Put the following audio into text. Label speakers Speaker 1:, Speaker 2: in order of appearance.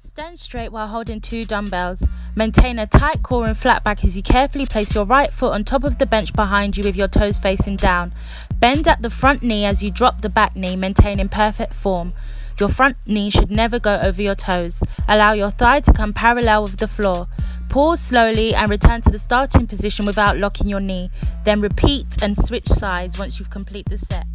Speaker 1: Stand straight while holding two dumbbells. Maintain a tight core and flat back as you carefully place your right foot on top of the bench behind you with your toes facing down. Bend at the front knee as you drop the back knee, maintaining perfect form. Your front knee should never go over your toes. Allow your thigh to come parallel with the floor. Pause slowly and return to the starting position without locking your knee. Then repeat and switch sides once you've completed the set.